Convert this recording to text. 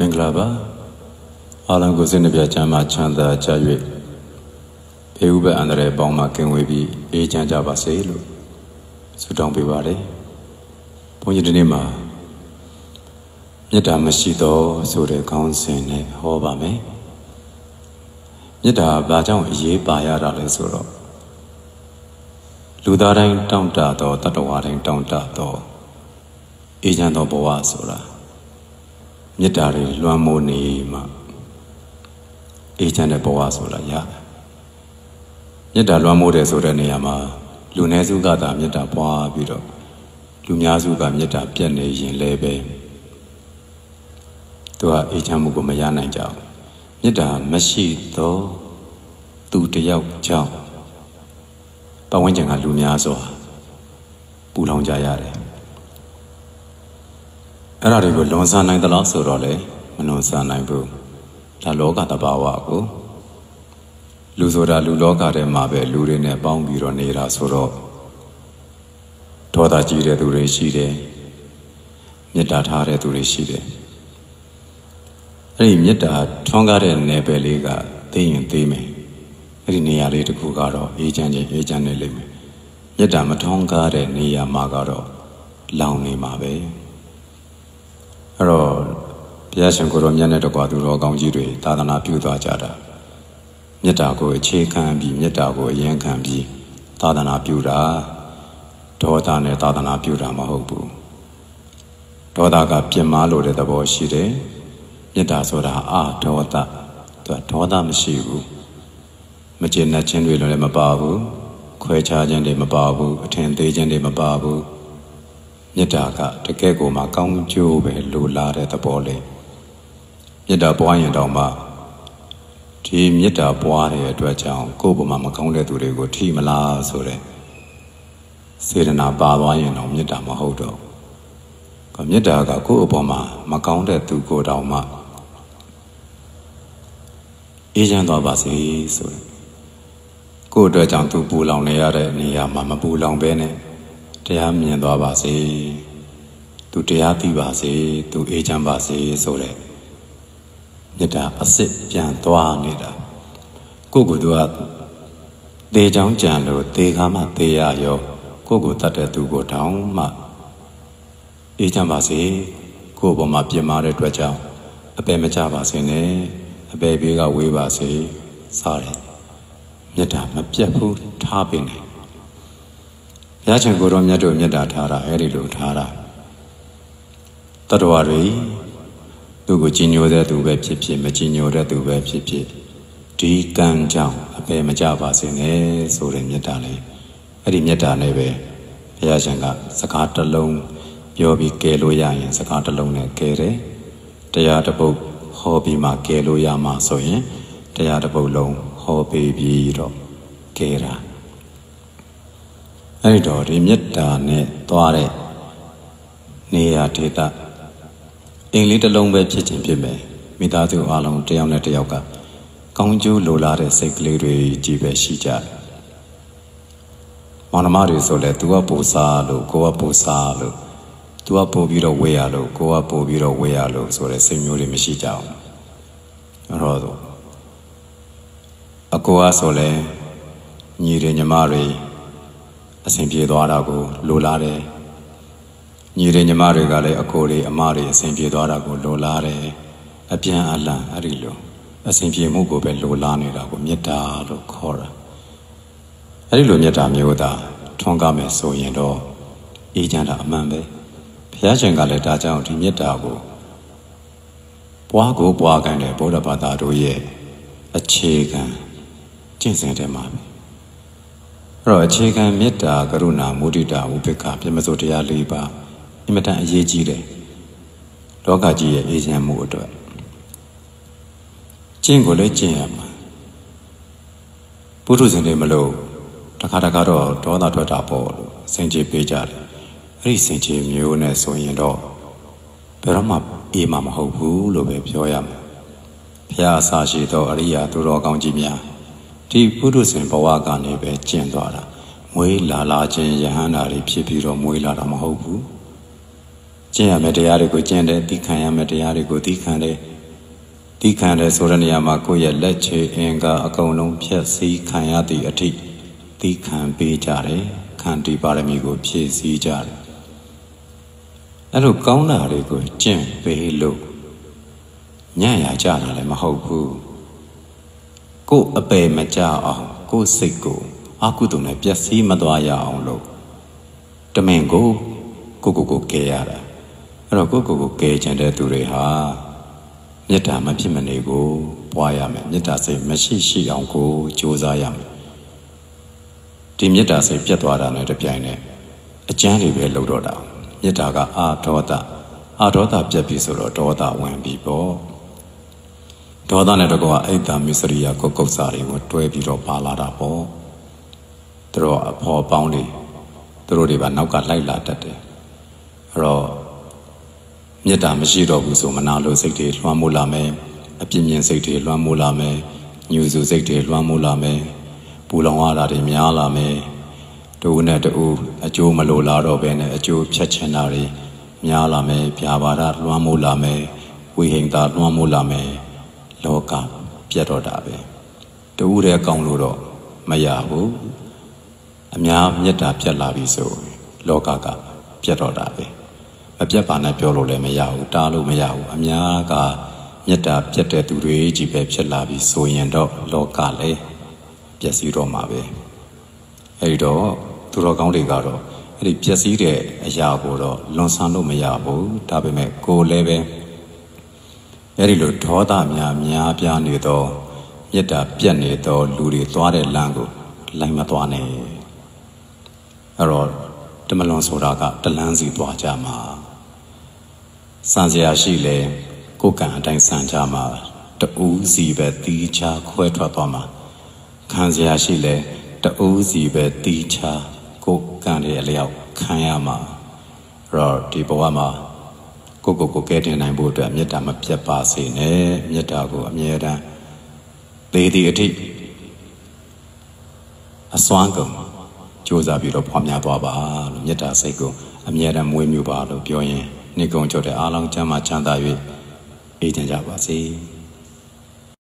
မင်္ဂလာပါအားလုံးကိုစိတ်နှပြချမ်းသာချမ်းသာကြ၍ဖေဥပအန္တရာယ်ပေါင်းမှကင်ဝေးပြီးအေးချမ်းကြပါစေလို့ဆုတောင်းပေးပါတယ်ဘုန်းကြီးဒီနေ့မှာမေတ္တာမရှိသောဆိုတဲ့ခေါင်းစဉ်နဲ့ဟောပါမယ်မေတ္တာဘာကြောင့်အရေးပါရတာလဲဆိုတော့လူသားတိုင်းတောင့်တသောတတ္တဝါတိုင်းတောင့်တသောအေးချမ်းသောဘဝဆိုတာ မေတ္တာတွေလွှမ်းမိုးနေမှအေးချမ်းတဲ့ဘဝဆိုတာရတယ်မေတ္တာလွှမ်းမိုးတယ်ဆိုတဲ့နေရာမှာလူနည်းစုကသာမေတ္တာပွားပြီးတော့လူများစုကမေတ္တာပြတ်နေရင်လည်းပဲသူကအေးချမ်းမှုကိုမရနိုင်ကြဘူးမေတ္တာမရှိတော့သူတယောက်ကြောင့်ပတ်ဝန်းကျင်ကလူများစွာပူလောင်ကြရတယ် အဲ့ဒါတွေကိုလွန်ဆန်နိုင်သလားဆိုတော့လေမလွန်ဆန်နိုင်ဘူးဒါလောကတဘာဝကိုလူဆိုတာလူလောကထဲမှာပဲလူတွေနဲ့ပေါင်းပြီးတော့နေတာဆိုတော့ဒေါသကြီးတဲ့သူတွေရှိတယ်မေတ္တာထားတဲ့သူတွေရှိတယ်အဲ့ဒီမေတ္တာထွန်းကားတဲ့နယ်ပယ်လေးကသိရင်သိမယ်အဲ့ဒီနေရာလေးတခုကတော့အေးချမ်းခြင်းအေးချမ်းနေလိမ့်မယ်မေတ္တာမထွန်းကားတဲ့နေရာမှာကတော့လောင်နေမှာပဲ အဲ့တော့ဘုရားရှင်ကိုရောမြတ်နဲ့တကွာသူတော်ကောင်းကြီးတွေသာသနာပြုသွားကြတာမေတ္တာကိုအခြေခံပြီးမေတ္တာကိုအရင်ခံပြီးသာသနာပြုတာဒေါသနဲ့သာသနာပြုတာမဟုတ်ဘူးဒေါသကပြင်းမာလို့တဲ့သဘောရှိတယ်မေတ္တာဆိုတာအာဒေါသသူကဒေါသမရှိဘူးမကျေနပ်ခြင်းတွေလည်းမပါဘူးခွဲခြားခြင်းတွေမပါဘူးအထင်သေးခြင်းတွေမပါဘူး မေတ္တာကတကယ်ကိုမှကောင်းကျိုးပဲလိုလားတဲ့သဘောလေးမေတ္တာပွားရင်တောင်မှဒီမေတ္တာပွားတဲ့အတွက်ကြောင့်ကိုယ့်ဘုံမှာမကောင်းတဲ့သူတွေကိုထိမလားဆိုတဲ့စေတနာပါသွားရင်တော့မေတ္တာမဟုတ်တော့ဘူးမေတ္တာကကိုယ့်အပေါ်မှာမကောင်းတဲ့သူကိုတောင်မှအေးချမ်းသွားပါစေဆိုတဲ့ကိုယ့်အတွက်ကြောင့်သူပူလောင်နေရတဲ့နေရာမှာမပူလောင်ဘဲနဲ့ တရားမြင်သွားပါစေသူတရားသိပါစေသူအေးချမ်းပါစေဆိုတဲ့မေတ္တာအစ်စ်ပြန်သွားနေတာကိုယ့်ကိုယ်သူကသေချောင်းကြံလို့သေခါမှသေရရောကိုယ့်ကိုယ်တတ်တဲ့သူကိုတောင်းမှအေးချမ်းပါစေကိုယ့်ဘုံမှာပြင်မာတဲ့အတွက်ကြောင့်အပေမကြပါစေနဲ့အပေဘေးကဝေးပါစေစားတယ်မေတ္တာမပြတ်ဘူးထားပင်တယ်ဘု ရားရှင်ကိုရောမြတ်တို့မေတ္တာထားတာအဲ့ဒီလိုထားတာတတ္တဝါတွေသူ့ကိုကြည်ညိုတဲ့သူပဲဖြစ်ဖြစ်မကြည်ညိုတဲ့သူပဲဖြစ်ဖြစ်ဒီကံကြောင့်အပေမကြပါစေနဲ့ဆိုတဲ့မေတ္တာလေးအဲ့ဒီမေတ္တာနဲ့ပဲဘုရားရှင်ကစကားတစ်လုံးပြောပြီးကယ်လို့ရရင် စကားတစ်လုံးနဲ့ကယ်တယ်တရားတစ်ပုဒ်ဟောပြီးမှကယ်လို့ရမှာဆိုရင်တရားတစ်ပုဒ်လုံးဟောပေးပြီးတော့ကယ်တာ အဲ့တော့ဒီမေတ္တာနဲ့သွားတဲ့နေရာဒေသအိမ်လေးတစ်လုံးပဲဖြစ်ခြင်းဖြစ်မယ်မိသားစုအလုံးတယောက်နဲ့တယောက်ကကောင်းကျိုးလိုလားတဲ့စိတ်ကလေးတွေကြီးပဲရှိကြတယ်မောင်နှမတွေဆိုလဲ तू ကပူစားလို့ကိုကပူစားလို့ तू ကပို့ပြီးတော့ဝေးရလို့ကိုကပို့ပြီးတော့ဝေးရလို့ဆိုတဲ့စိတ်မျိုးတွေမရှိကြဘူးအဲ့တော့အကိုကဆိုလဲညီတွေညီမတွေ အဆင်ပြေသွားတာကိုလိုလားတယ်ညီတွေညီမတွေကလည်းအကိုတွေအမတွေအဆင်ပြေသွားတာကိုလိုလားတယ်အပြန်အလှန်အဲ့ဒီလိုအဆင်ပြေမှုကိုပဲလိုလားနေတာကိုမေတ္တာလို့ခေါ်တာအဲ့ဒီလိုမေတ္တာမျိုးသာထွန်းကားမယ်ဆိုရင်တော့အေးချမ်းတာအမှန်ပဲဘုရားရှင်ကလည်းဒါကြောင့်ဒီမေတ္တာကိုပွားကိုပွားကန်တဲ့ဗုဒ္ဓဘာသာတို့ရဲ့အခြေခံကျင့်စဉ်တဲ့မှာပဲအဲ့ တော့အခြေခံမေတ္တာကရုဏာမုဒိတာဥပေက္ခပြမစိုးတရား၄ပါးအင်မတန်အရေးကြီးတယ်လောကကြီးရဲ့အေးချမ်းမှုအတွက်ကျင့်ကိုလည်းကျင့်ရမှာပုထုဇဉ်တွေမလို့တခါတခါတော့ဒေါသထွက်တာပေါ့လို့စင်ကြေပေးကြတယ်အဲ့ဒီစင်ကြေမျိုးနဲ့ဆိုရင်တော့ဘယ်တော့မှအေးမှာမဟုတ်ဘူးလို့ပဲပြောရမှာဘုရားအစာရှိသောအရိယာသူတော်ကောင်းကြီးများ ဒီပုထုဇဉ်ဘဝကနေပဲကျင့်သွားတာမွေးလာလာခြင်းယဟန္တာတွေဖြစ်ပြီးတော့မွေးလာတာမဟုတ်ဘူးကျင့်ရမယ့်တရားတွေကိုကျင့်တယ်သီးခံရမယ့်တရားတွေကိုသီးခံတယ်သီးခံတယ်ဆိုတဲ့နေရာမှာကိုယ့်ရဲ့လက်ချေအင်္ဂါအကုန်လုံးဖြည့်ဆည်းခံရသည့်အထိသီးခံပေးကြတယ်ခံတီပါရမီကို ဖြည့်ဆည်းကြတယ်အဲ့လိုကောင်းတာတွေကိုကျင့်ပေးလို့ညံ့ရကြတာလည်းမဟုတ်ဘူး ကိုယ်အပယ်မကြအောင်ကိုယ်စိတ်ကိုအကုသိုလ်နဲ့ပျက်စီးမသွားရအောင်လို့တမင်ကိုကိုကိုကိုကဲရတာအဲ့တော့ကိုကိုကိုကဲချင်တဲ့သူတွေဟာမေတ္တာမဖြစ်မနေကိုပွားရမယ်မေတ္တာစိတ်မရှိရှိအောင်ကိုကြိုးစားရမယ်ဒီမေတ္တာစိတ်ပြတ်သွားတာနဲ့တပြိုင်နက်အကျမ်းတွေပဲလှုပ်တော့တာမေတ္တာကအာဒေါသအာဒေါသပြတ်ပြီဆိုတော့ဒေါသဝင်ပြီပေါ့ ဒေါသနဲ့တကောအိတ်တာမစ္စရိယကုတ်ကုတ်စာတွေကိုတွဲပြီးတော့ပါလာတာပေါ့သူတို့အဖော်ပေါင်းတွေသူတို့တွေပါနောက်ကလိုက်လာတတ်တယ်အဲ့တော့မေတ္တာမရှိတော့ဘူးဆိုမနာလိုစိတ်တွေလွှမ်းမိုးလာမယ်အပြင်းပြင်းစိတ်တွေလွှမ်းမိုးလာမယ်ညူစုစိတ်တွေလွှမ်းမိုးလာမယ်ပူလောင်ရတာတွေများလာမယ်တူနဲ့တူအကျိုးမလိုလားတော့ဘဲနဲ့အကျိုးဖြတ်ချင်တာတွေများလာမယ်ပြာပါဒလွှမ်းမိုးလာမယ်ဝိဟိန္တာလွှမ်းမိုးလာမယ် လောကပြတ်တော့တာပဲတူတဲ့ကောင်းလို့တော့မရဘူးအများမေတ္တာပြတ်လာပြီဆိုလောကကပြတ်တော့တာပဲမပြတ်ပါနဲ့ပြောလို့လည်းမရဘူးတားလို့မရဘူးအများကမေတ္တာပြတ်တဲ့သူတွေကြီးပဲဖြစ်လာပြီဆိုရင်တော့လောကလည်းပျက်စီးတော့မှာပဲအဲဒီတော့သူတော်ကောင်းတွေကတော့အဲ့ဒီပျက်စီးတဲ့အရာကိုတော့လွန်ဆန်းလို့မရဘူးဒါပေမဲ့ကိုယ်လည်းပဲ အဲ့ဒီလိုဒေါသများများပြားနေသောမေတ္တာပြတ်နေသောလူတွေသွားတဲ့လမ်းကိုလိုက်မသွားနဲ့အဲ့တော့တမလွန်ဆိုတာကတလန်းစီသွားကြမှာစံစရာရှိလေကိုယ်ကံအတိုင်းစံကြမှာတူးစီပဲတီးချခွဲထွက်သွားမှာခံစရာရှိလေတူးစီပဲတီးချကိုယ်ကံရဲ့အလျောက်ခံရမှာအဲ့တော့ဒီဘဝမှာ ကိုကိုကိုကဲတင်နိုင်ဖို့အတွက်မေတ္တာမပြတ်ပါစေနဲ့မေတ္တာကိုအမြဲတမ်းသေးသည်အထိအစွမ်းကုန်ကြိုးစားပြီးတော့ဖွားများသွားပါလို့မေတ္တာစိတ်ကိုအမြဲတမ်းမွေးမြူပါလို့ပြောရင်နေကုံကြတဲ့အားလုံးကျမ်းမာချမ်းသာ၍အေးချမ်းကြပါစေ။